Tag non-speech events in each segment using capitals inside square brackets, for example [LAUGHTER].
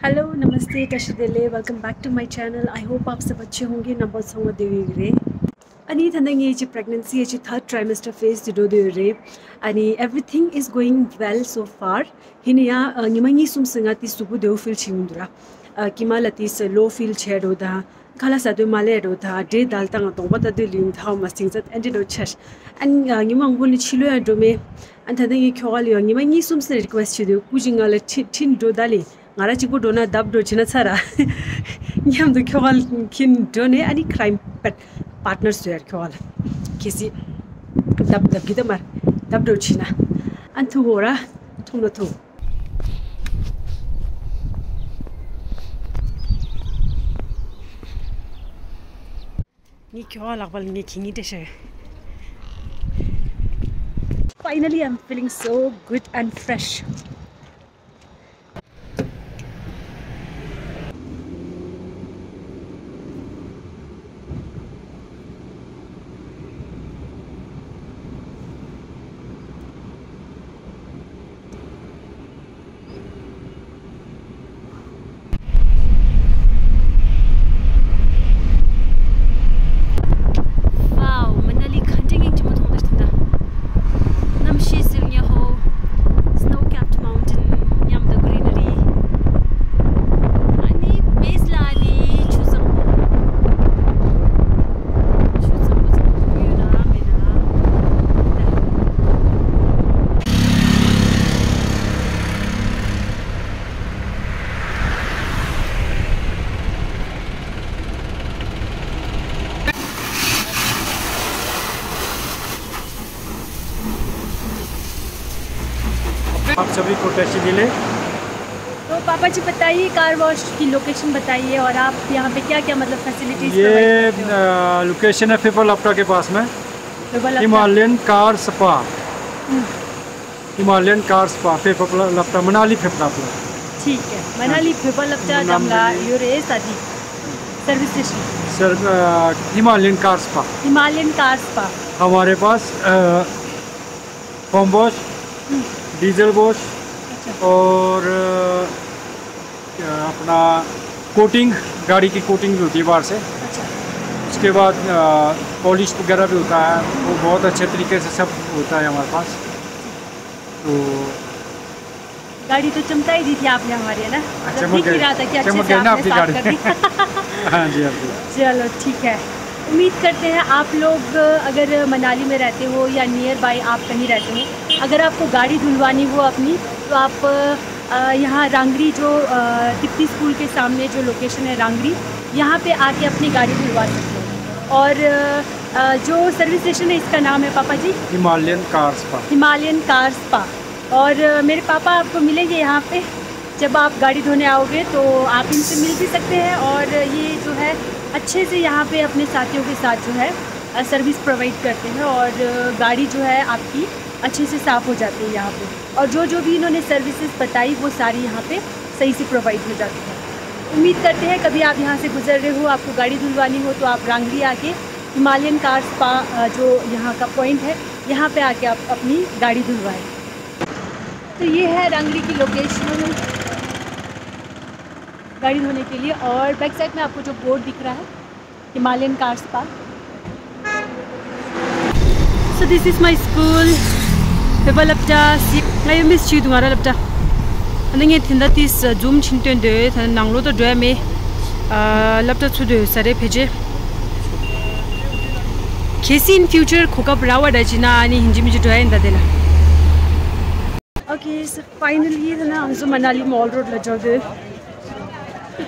Hello नमस्ते टशदेले welcome back to my channel I hope आप सब अच्छे होंगे नंबर सॉन्ग देवी रे अनि थंदंग ये प्रेगनेंसी ये थर्ड ट्राइमेस्टर फेज दिदो दे रे अनि everything is going well so far हिनिया निमंगी सुम संगाति सुबु देव फिल छिमुंदुरा किमा लतीस लो फिल छेडो दा kala sa do male do tha de dal tang to ba ta de lim tha ma sing zat and do chash an ngi mang bu ni chilo ya do me an tha de ngi khwal yo ngi mang ni sum se request chu de ku jinga le tin do dali ngara chikpo dona dab do china tsara nyam do kyogal kin done ani crime pet partners to yar kyogal kisi dab dab gida mar dab do china an thu gora thong thu ni kyogal agbal ni kingi de she Finally, I'm feeling so good and fresh. आप सभी को कैसे मिले? तो पापा जी बताइए car wash की location बताइए और आप यहाँ पे क्या क्या मतलब फैसिलिटीज़ ये लोकेशन है? फिपल अपटा के पास में। Himalayan car spa. Himalayan car spa फिपल लपटा मनाली फिपला ठीक है। मनाली फिपल लपटा डमला योरे सादी service station sir Himalayan car spa. Himalayan car spa. हमारे पास होम वॉश डीजल वॉश अच्छा। और अपना कोटिंग गाड़ी की कोटिंग भी होती है बाहर से। अच्छा। उसके बाद पॉलिश वगैरह भी होता है वो बहुत अच्छे तरीके से सब होता है हमारे पास। तो गाड़ी तो चमका ही दी थी आपने हमारी है ना? चमक गई। चमक गई ना आपकी गाड़ी। [LAUGHS] हाँ जी हाँ जी चलो ठीक है। उम्मीद करते हैं आप लोग अगर मनाली में रहते हो या नियर बाय आप कहीं रहते हो अगर आपको गाड़ी धुलवानी हो अपनी तो आप यहाँ रांगरी जो टिप्पी स्कूल के सामने जो लोकेशन है रांगरी यहाँ पे आके अपनी गाड़ी धुलवा सकते हो। और जो सर्विस स्टेशन है इसका नाम है पापा जी? Himalayan car spa. Himalayan car spa. और मेरे पापा आपको मिलेंगे यहाँ पे? जब आप गाड़ी धोने आओगे तो आप इनसे मिल भी सकते हैं और ये जो है, अच्छे से यहाँ पे अपने साथियों के साथ जो है सर्विस प्रोवाइड करते हैं और गाड़ी जो है आपकी अच्छे से साफ़ हो जाती है यहाँ पे। और जो जो भी इन्होंने सर्विसेज़ बताई, वो सारी यहाँ पे सही से प्रोवाइड हो जाती है। उम्मीद करते हैं कभी आप यहाँ से गुजर रहे हो, आपको गाड़ी धुलवानी हो तो आप रांगली आके हिमालयन कार स्पा जो यहाँ का पॉइंट है, यहाँ पे आके आप अपनी गाड़ी धुलवाएँ। तो ये है रांगली की लोकेशन गाड़ी धोने के लिए और बैक साइड में आपको जो बोर्ड दिख रहा है, Himalayan car spa so this is my school paper लपटा नंगे थिंदा तिस जूम छिंटेन दे नांगलो तो ड्वे में लपटा छु दे, सरे भेजे। खेसी इन फ्यूचर खोका ब्रावा दजिना अनि हिंजी मिजु ड्वे इंदा देला ओके सो फाइनली थना हमसो मनाली मॉल रोड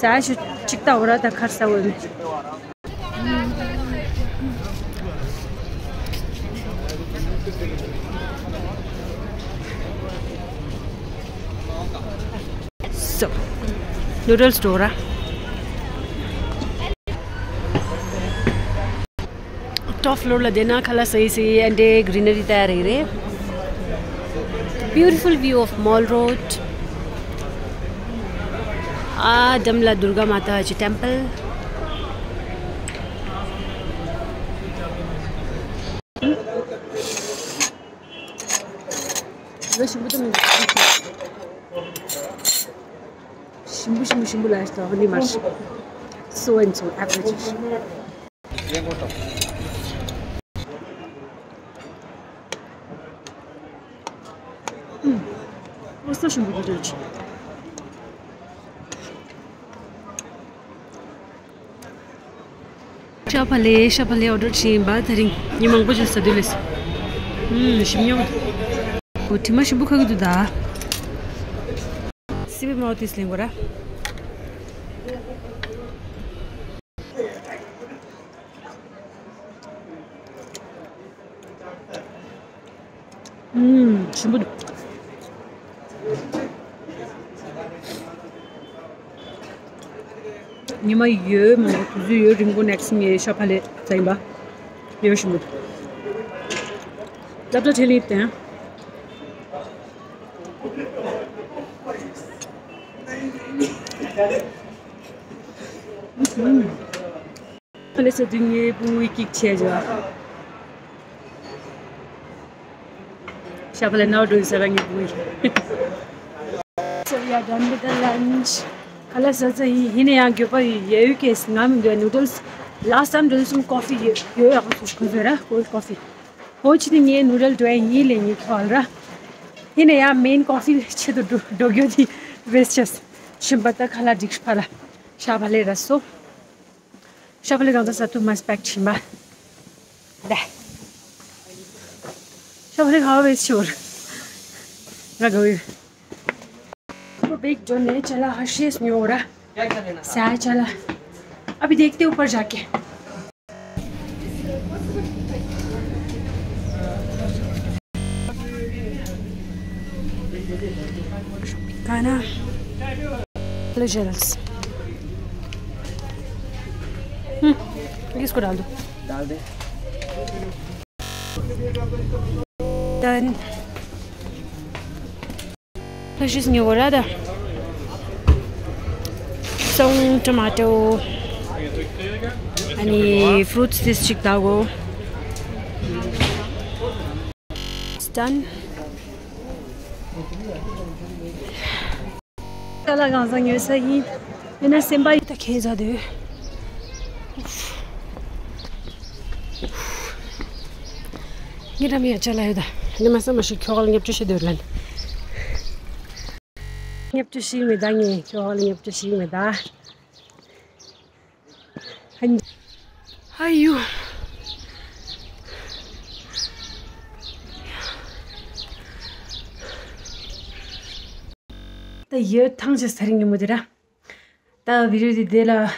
साश चिकता हो रहा था खरसा हुए में So, noodles टॉप फ्लोर लदेना खाला सही सही एंड ग्रीनरी तैयार है रे. Beautiful view of mall road આ ડમલા દુર્ગા માતાજી ટેમ્પલ શિંબુ તો શિંબુ શિંબુ શિંબુ last only March so and so averages. Mm. de the Chapale, chapale order chim ba tharing ni mang bujul sadulis. Hmm, shimyong. Ko tima shibu khag du da. Sibi ma otis lengora. Hmm, shimbu du. nima yo mungu tuzu yo ringu neksim ye shapale zayimba. Yo shimu labda cheli ipte ha? Hmm. Kale se dunye bu ikik che jo. Shapale now do is bu [LAUGHS] So we are done with the lunch. ala sa sa hine ya gyo pa ye yu ke ngam de noodles. Last time noodles and coffee ye yo ya ko ko zera cold coffee. Ho chi ni noodle do yi le ni khol ra. Hine ya main coffee [LAUGHS] che do do gyo di vestes shimbata khala diksh pala shabale raso. Shabale ganda sa tu mas pack chimba. Da shabale khawa ves chor ra go बिग जो नहीं चला Hershey's में हो रहा। सह चला। अभी देखते ऊपर जाके। खाना इसको डाल दो? डाल दे। Done. Pleasures new orada. song tomato any fruits this chick dago. It's done. Tala ga sang yo sa yi ena semba ta kheza de. Ngira mi achala da. Le masa ma shi khol ngep chhe de lan. mashi kyokal ngip tushi durlan. Ngip tushi mi da ngi kyokal ngip tushi mi da. Ayu. 다 이어 탕지 사린 게 뭐더라? 다 비디오 데라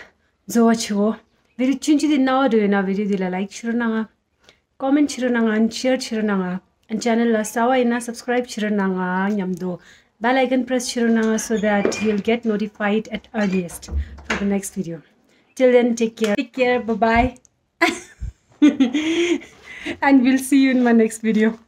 조아치고 비디오 춘지디 나와도 나 비디오 데라 라이크 치르나가 comment chirananga and share chirananga and channel la sawa ina subscribe chirananga nyamdo bell icon press chirananga so that you'll get notified at earliest for the next video. Till then take care. Take care. Bye bye [LAUGHS] and we'll see you in my next video